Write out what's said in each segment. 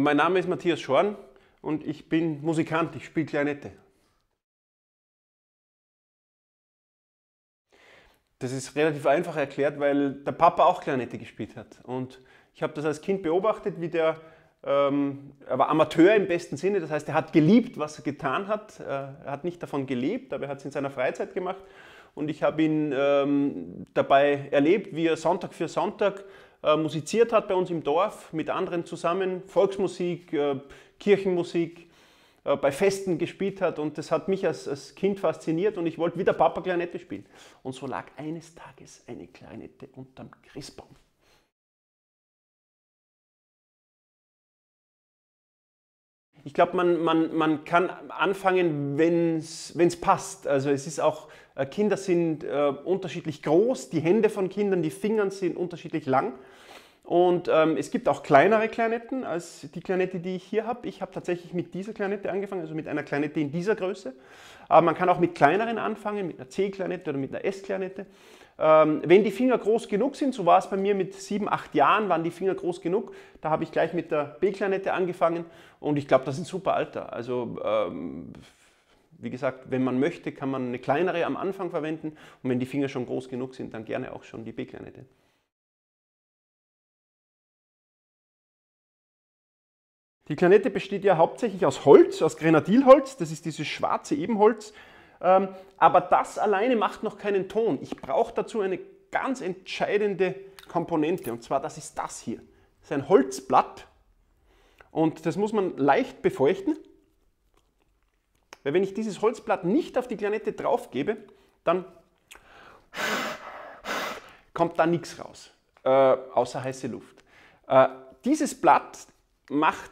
Mein Name ist Matthias Schorn und ich bin Musikant, ich spiele Klarinette. Das ist relativ einfach erklärt, weil der Papa auch Klarinette gespielt hat. Und ich habe das als Kind beobachtet, wie der, ähm, er war Amateur im besten Sinne, das heißt, er hat geliebt, was er getan hat. Äh, er hat nicht davon gelebt, aber er hat es in seiner Freizeit gemacht. Und ich habe ihn ähm, dabei erlebt, wie er Sonntag für Sonntag äh, musiziert hat bei uns im Dorf mit anderen zusammen, Volksmusik, äh, Kirchenmusik, äh, bei Festen gespielt hat und das hat mich als, als Kind fasziniert und ich wollte wieder Papa Klarinette spielen. Und so lag eines Tages eine Klarinette unterm Christbaum. Ich glaube, man, man, man kann anfangen, wenn es passt. Also es ist auch, Kinder sind äh, unterschiedlich groß, die Hände von Kindern, die Fingern sind unterschiedlich lang. Und ähm, es gibt auch kleinere Klarinetten als die Klarinette, die ich hier habe. Ich habe tatsächlich mit dieser Klarinette angefangen, also mit einer Klarinette in dieser Größe. Aber man kann auch mit kleineren anfangen, mit einer C-Klarinette oder mit einer S-Klarinette. Ähm, wenn die Finger groß genug sind, so war es bei mir mit sieben, acht Jahren, waren die Finger groß genug. Da habe ich gleich mit der B-Klarinette angefangen und ich glaube, das ist ein super Alter. Also ähm, wie gesagt, wenn man möchte, kann man eine kleinere am Anfang verwenden und wenn die Finger schon groß genug sind, dann gerne auch schon die B-Klarinette. Die Klarinette besteht ja hauptsächlich aus Holz, aus Grenadilholz, das ist dieses schwarze Ebenholz. Ähm, aber das alleine macht noch keinen Ton. Ich brauche dazu eine ganz entscheidende Komponente und zwar das ist das hier. Das ist ein Holzblatt und das muss man leicht befeuchten. Weil wenn ich dieses Holzblatt nicht auf die Klarinette drauf gebe, dann kommt da nichts raus, äh, außer heiße Luft. Äh, dieses Blatt macht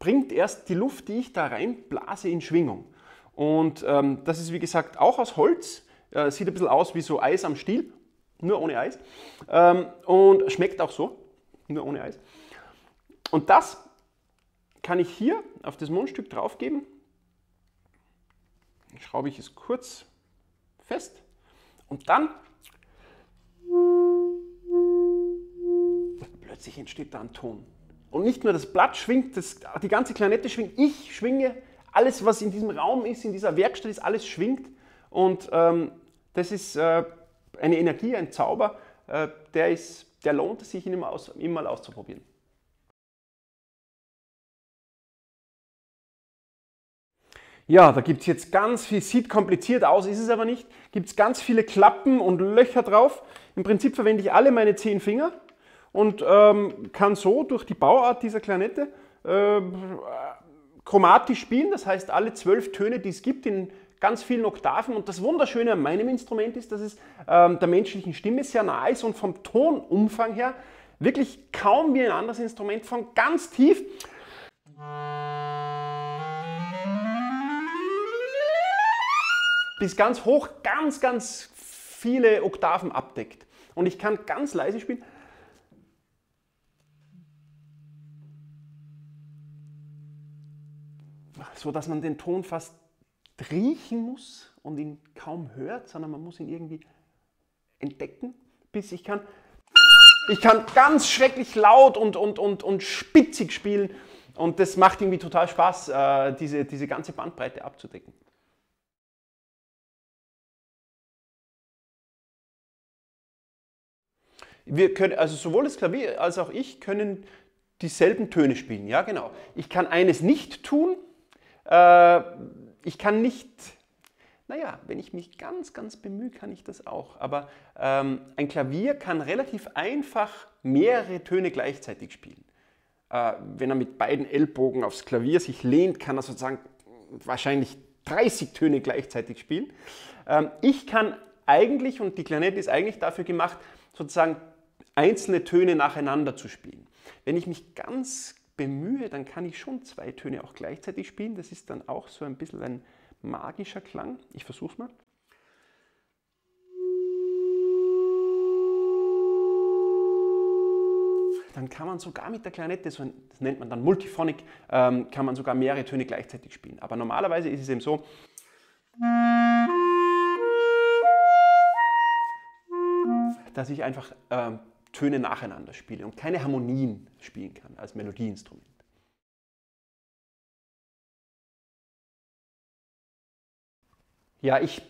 bringt erst die Luft, die ich da reinblase, in Schwingung. Und ähm, das ist wie gesagt auch aus Holz, äh, sieht ein bisschen aus wie so Eis am Stiel, nur ohne Eis. Ähm, und schmeckt auch so, nur ohne Eis. Und das kann ich hier auf das Mundstück draufgeben. Schraube ich es kurz fest und dann plötzlich entsteht da ein Ton. Und nicht nur das Blatt schwingt, das, die ganze Klarinette schwingt, ich schwinge, alles, was in diesem Raum ist, in dieser Werkstatt ist, alles schwingt. Und ähm, das ist äh, eine Energie, ein Zauber, äh, der, ist, der lohnt es sich, immer, aus, immer mal auszuprobieren. Ja, da gibt es jetzt ganz viel, sieht kompliziert aus, ist es aber nicht. Gibt es ganz viele Klappen und Löcher drauf. Im Prinzip verwende ich alle meine zehn Finger und ähm, kann so durch die Bauart dieser Klarinette äh, chromatisch spielen, das heißt alle zwölf Töne, die es gibt in ganz vielen Oktaven. Und das Wunderschöne an meinem Instrument ist, dass es ähm, der menschlichen Stimme sehr nah ist und vom Tonumfang her wirklich kaum wie ein anderes Instrument von ganz tief bis ganz hoch ganz, ganz viele Oktaven abdeckt. Und ich kann ganz leise spielen. so dass man den Ton fast riechen muss und ihn kaum hört, sondern man muss ihn irgendwie entdecken, bis ich kann. Ich kann ganz schrecklich laut und, und, und, und spitzig spielen und das macht irgendwie total Spaß, äh, diese, diese ganze Bandbreite abzudecken. Wir können, also sowohl das Klavier als auch ich können dieselben Töne spielen. Ja, genau. Ich kann eines nicht tun, äh, ich kann nicht, naja, wenn ich mich ganz, ganz bemühe, kann ich das auch. Aber ähm, ein Klavier kann relativ einfach mehrere Töne gleichzeitig spielen. Äh, wenn er mit beiden Ellbogen aufs Klavier sich lehnt, kann er sozusagen wahrscheinlich 30 Töne gleichzeitig spielen. Ähm, ich kann eigentlich, und die Klarinette ist eigentlich dafür gemacht, sozusagen einzelne Töne nacheinander zu spielen. Wenn ich mich ganz bemühe, dann kann ich schon zwei Töne auch gleichzeitig spielen. Das ist dann auch so ein bisschen ein magischer Klang. Ich versuche es mal. Dann kann man sogar mit der Klarinette, so ein, das nennt man dann Multiphonic, ähm, kann man sogar mehrere Töne gleichzeitig spielen. Aber normalerweise ist es eben so, dass ich einfach ähm, Töne nacheinander spiele und keine Harmonien spielen kann als Melodieinstrument. Ja, ich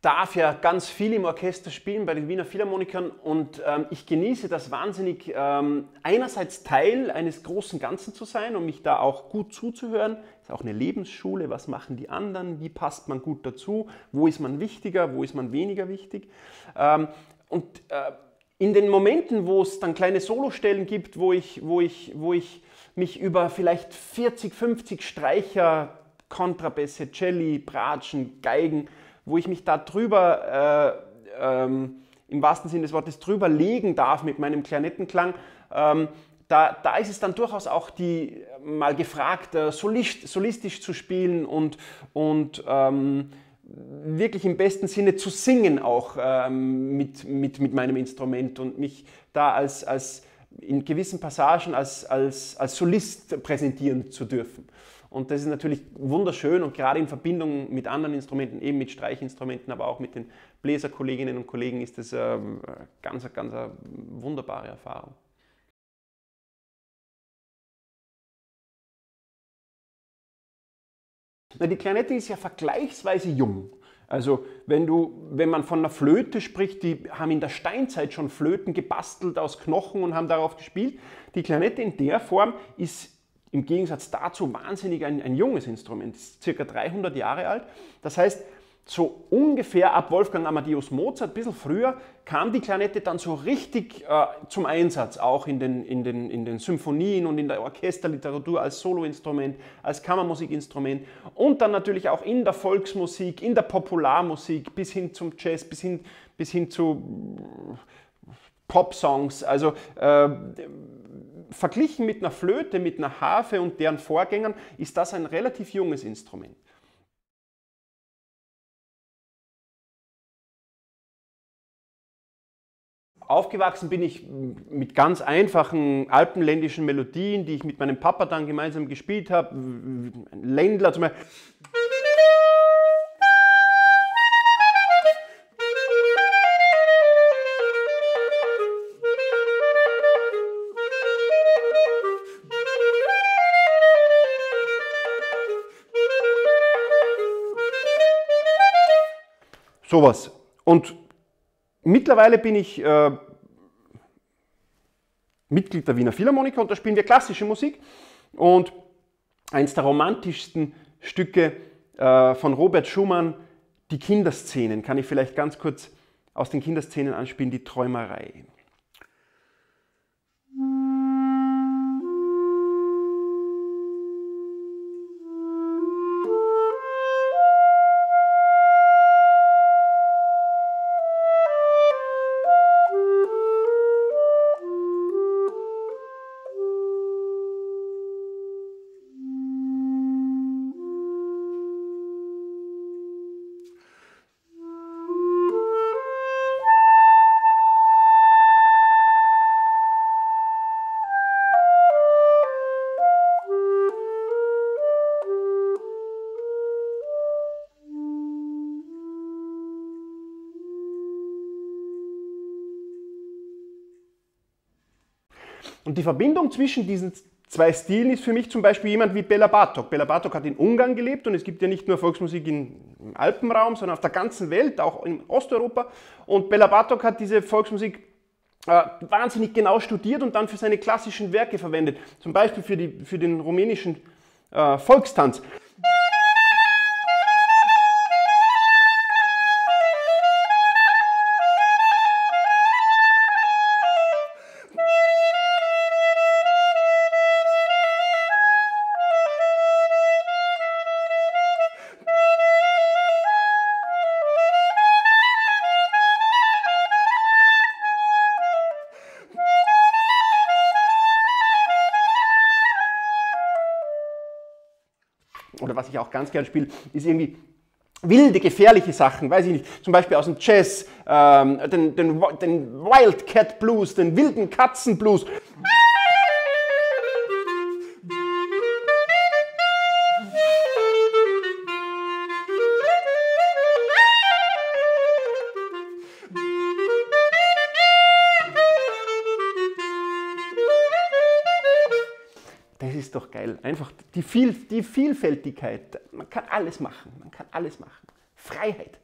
darf ja ganz viel im Orchester spielen bei den Wiener Philharmonikern und ähm, ich genieße das wahnsinnig, ähm, einerseits Teil eines großen Ganzen zu sein und mich da auch gut zuzuhören. Ist auch eine Lebensschule, was machen die anderen, wie passt man gut dazu, wo ist man wichtiger, wo ist man weniger wichtig. Ähm, und äh, in den Momenten, wo es dann kleine Solostellen gibt, wo ich, wo ich, wo ich mich über vielleicht 40, 50 Streicher, Kontrabässe, Celli, Bratschen, Geigen, wo ich mich da drüber, äh, ähm, im wahrsten Sinne des Wortes, drüber legen darf mit meinem Klarinettenklang, ähm, da, da, ist es dann durchaus auch die, mal gefragt, äh, solist, solistisch zu spielen und, und ähm, wirklich im besten Sinne zu singen auch ähm, mit, mit, mit meinem Instrument und mich da als, als in gewissen Passagen als, als, als Solist präsentieren zu dürfen. Und das ist natürlich wunderschön und gerade in Verbindung mit anderen Instrumenten, eben mit Streichinstrumenten, aber auch mit den Bläserkolleginnen und Kollegen ist das eine ähm, ganz, ganz eine wunderbare Erfahrung. Na, die Klarinette ist ja vergleichsweise jung. Also wenn, du, wenn man von einer Flöte spricht, die haben in der Steinzeit schon Flöten gebastelt aus Knochen und haben darauf gespielt. Die Klarinette in der Form ist im Gegensatz dazu wahnsinnig ein, ein junges Instrument, ist circa 300 Jahre alt. Das heißt, so ungefähr ab Wolfgang Amadeus Mozart, ein bisschen früher, kam die Klarinette dann so richtig äh, zum Einsatz, auch in den, in, den, in den Symphonien und in der Orchesterliteratur als Soloinstrument, als Kammermusikinstrument und dann natürlich auch in der Volksmusik, in der Popularmusik bis hin zum Jazz, bis hin, bis hin zu Pop-Songs. Also äh, verglichen mit einer Flöte, mit einer Harfe und deren Vorgängern ist das ein relativ junges Instrument. Aufgewachsen bin ich mit ganz einfachen alpenländischen Melodien, die ich mit meinem Papa dann gemeinsam gespielt habe. Ländler zum Beispiel. Sowas. Und mittlerweile bin ich äh, Mitglied der Wiener Philharmoniker und da spielen wir klassische Musik. Und eins der romantischsten Stücke äh, von Robert Schumann, die Kinderszenen, kann ich vielleicht ganz kurz aus den Kinderszenen anspielen, die Träumerei. Und die Verbindung zwischen diesen zwei Stilen ist für mich zum Beispiel jemand wie Bela Bartok. Bela Bartok hat in Ungarn gelebt und es gibt ja nicht nur Volksmusik im Alpenraum, sondern auf der ganzen Welt, auch in Osteuropa. Und Bela Bartok hat diese Volksmusik äh, wahnsinnig genau studiert und dann für seine klassischen Werke verwendet. Zum Beispiel für, die, für den rumänischen äh, Volkstanz. Oder was ich auch ganz gern spiele, ist irgendwie wilde, gefährliche Sachen, weiß ich nicht, zum Beispiel aus dem Jazz, ähm, den, den, den Wildcat Blues, den wilden Katzen Blues. Geil. Einfach die, Viel, die Vielfältigkeit. Man kann alles machen. Man kann alles machen. Freiheit.